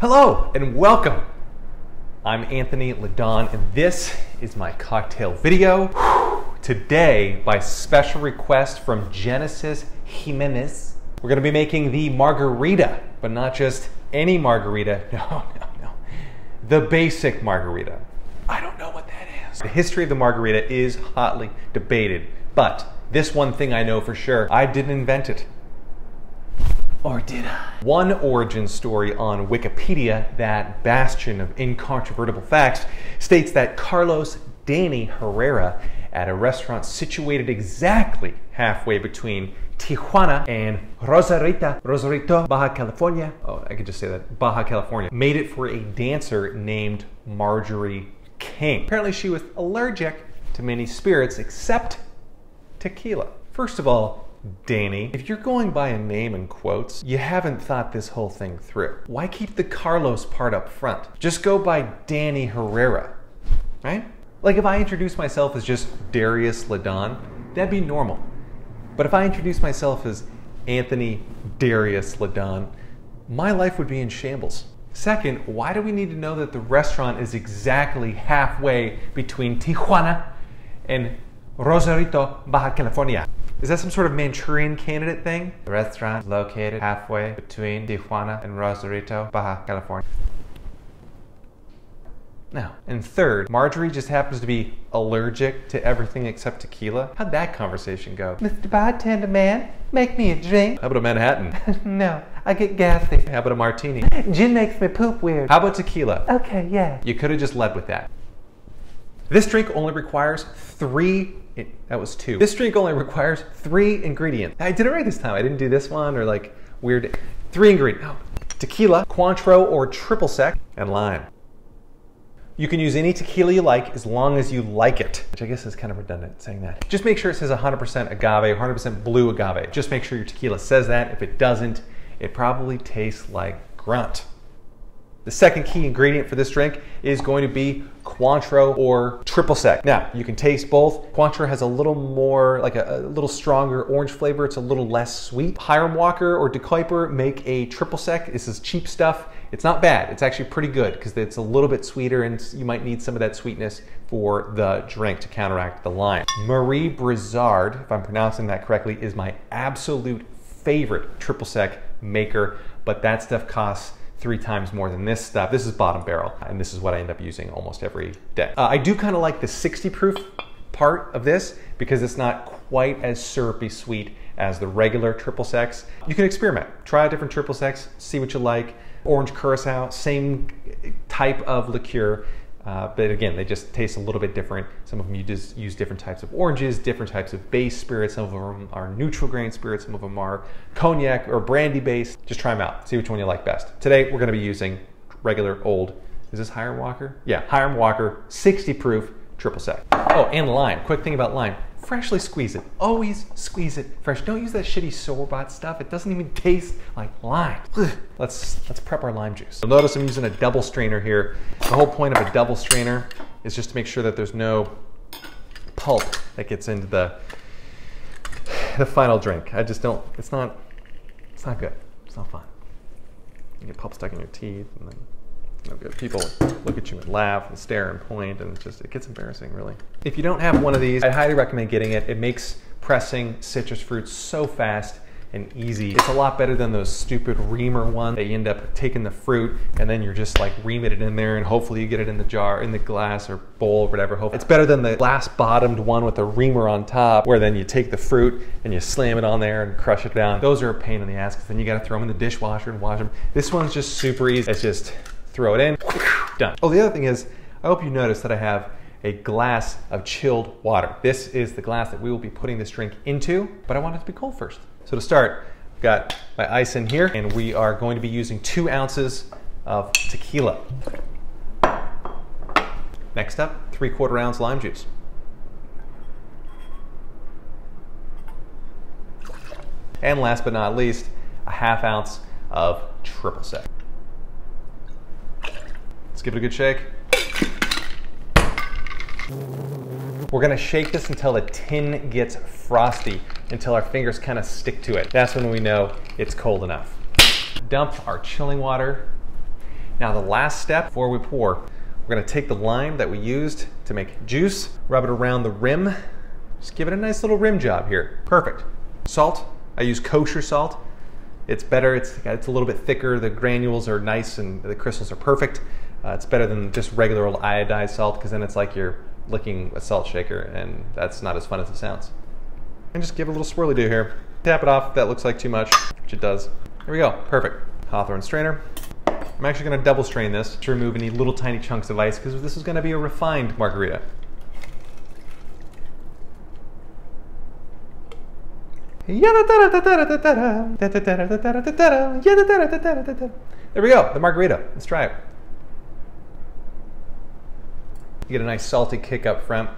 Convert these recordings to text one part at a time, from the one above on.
Hello and welcome. I'm Anthony LeDonne and this is my cocktail video. Today, by special request from Genesis Jimenez, we're gonna be making the margarita, but not just any margarita. No, no, no. The basic margarita. I don't know what that is. The history of the margarita is hotly debated, but this one thing I know for sure I didn't invent it. Or did I? One origin story on Wikipedia, that bastion of incontrovertible facts, states that Carlos Danny Herrera at a restaurant situated exactly halfway between Tijuana and Rosarita, Rosarito, Baja California. Oh, I could just say that. Baja California. Made it for a dancer named Marjorie King. Apparently, she was allergic to many spirits except tequila. First of all, Danny, if you're going by a name in quotes, you haven't thought this whole thing through. Why keep the Carlos part up front? Just go by Danny Herrera, right? Like if I introduce myself as just Darius LeDonne, that'd be normal. But if I introduce myself as Anthony Darius LeDonne, my life would be in shambles. Second, why do we need to know that the restaurant is exactly halfway between Tijuana and Rosarito, Baja California? Is that some sort of Manchurian candidate thing? The restaurant located halfway between Tijuana and Rosarito, Baja California. No. And third, Marjorie just happens to be allergic to everything except tequila. How'd that conversation go? Mr. Bartender man, make me a drink. How about a Manhattan? no, I get gassy. How about a martini? Gin makes me poop weird. How about tequila? Okay, yeah. You could have just led with that. This drink only requires three. It, that was two. This drink only requires three ingredients. I did it right this time. I didn't do this one or like weird. Three ingredients. Oh, tequila, Cointreau or triple sec, and lime. You can use any tequila you like as long as you like it, which I guess is kind of redundant saying that. Just make sure it says 100% agave, 100% blue agave. Just make sure your tequila says that. If it doesn't, it probably tastes like grunt. The second key ingredient for this drink is going to be Cointreau or triple sec. Now, you can taste both. Cointreau has a little more, like a, a, little stronger orange flavor. It's a little less sweet. Hiram Walker or De Kuyper make a triple sec. This is cheap stuff. It's not bad. It's actually pretty good because it's a little bit sweeter and you might need some of that sweetness for the drink to counteract the lime. Marie Brizard, if I'm pronouncing that correctly, is my absolute favorite triple sec maker, but that stuff costs three times more than this stuff. This is bottom barrel, and this is what I end up using almost every day. Uh, I do kind of like the 60 proof part of this because it's not quite as syrupy sweet as the regular triple secs. You can experiment. Try out different triple secs, see what you like. Orange curacao, same type of liqueur. Uh, but again, they just taste a little bit different. Some of them you just use different types of oranges, different types of base spirits. Some of them are neutral grain spirits. Some of them are cognac or brandy based. Just try them out. See which one you like best. Today we're going to be using regular old. Is this Hiram Walker? Yeah, Hiram Walker, 60 proof, triple sec. Oh, and lime. Quick thing about lime freshly squeeze it. Always squeeze it fresh. Don't use that shitty store-bought stuff. It doesn't even taste like lime. Let's let's prep our lime juice. You'll notice I'm using a double strainer here. The whole point of a double strainer is just to make sure that there's no pulp that gets into the the final drink. I just don't. It's not. It's not good. It's not fun. You get pulp stuck in your teeth, and then good. People look at you and laugh and stare and point, and just it gets embarrassing, really. If you don't have one of these, I highly recommend getting it. It makes pressing citrus fruits so fast and easy. It's a lot better than those stupid reamer ones They end up taking the fruit and then you're just like reaming it in there and hopefully you get it in the jar, in the glass or bowl or whatever. Hopefully. It's better than the glass bottomed one with a reamer on top where then you take the fruit and you slam it on there and crush it down. Those are a pain in the ass because then you gotta throw them in the dishwasher and wash them. This one's just super easy. It's just throw it in, done. Oh, the other thing is, I hope you notice that I have a glass of chilled water. This is the glass that we will be putting this drink into, but I want it to be cold first. So to start, I've got my ice in here, and we are going to be using two ounces of tequila. Next up, three quarter ounce lime juice. And last but not least, a half ounce of triple sec. Let's give it a good shake. We're gonna shake this until the tin gets frosty, until our fingers kind of stick to it. That's when we know it's cold enough. Dump our chilling water Now, the last step before we pour, we're gonna take the lime that we used to make juice, rub it around the rim, just give it a nice little rim job here. Perfect. Salt, I use kosher salt. It's better, it's, it's a little bit thicker, the granules are nice and the crystals are perfect. Uh, it's better than just regular old iodized salt because then it's like you're licking a salt shaker and that's not as fun as it sounds. And just give a little swirly do here. Tap it off if that looks like too much, which it does. Here we go, perfect. Hawthorne strainer. I'm actually gonna double strain this to remove any little tiny chunks of ice because this is gonna be a refined margarita. There we go, the margarita. Let's try it. You get a nice salty kick up front.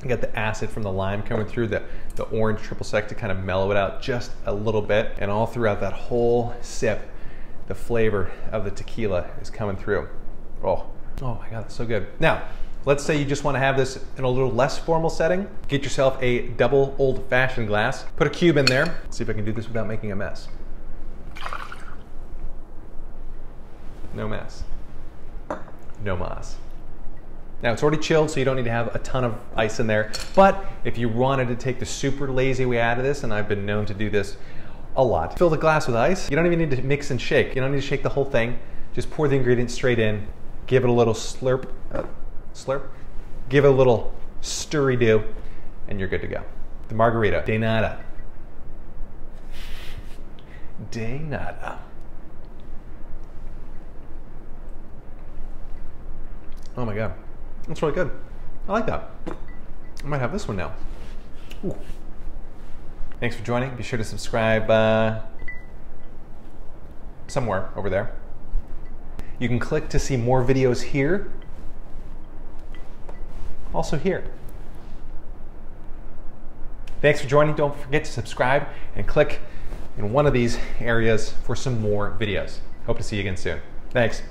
You got the acid from the lime coming through, the, the orange triple sec to kind of mellow it out just a little bit. And all throughout that whole sip, the flavor of the tequila is coming through. Oh, oh my God, that's so good. Now, let's say you just want to have this in a little less formal setting. Get yourself a double old fashioned glass, put a cube in there. Let's see if I can do this without making a mess. No mess. No mas. Now it's already chilled, so you don't need to have a ton of ice in there. But if you wanted to take the super lazy way out of this, and I've been known to do this a lot, fill the glass with ice. You don't even need to mix and shake. You don't need to shake the whole thing. Just pour the ingredients straight in, give it a little slurp, uh, slurp, give it a little stirry do, and you're good to go. The margarita, de nada. De nada. Oh my god. That's really good. I like that. I might have this one now. Ooh. Thanks for joining. Be sure to subscribe uh, somewhere over there. You can click to see more videos here. Also here. Thanks for joining. Don't forget to subscribe and click in one of these areas for some more videos. Hope to see you again soon. Thanks.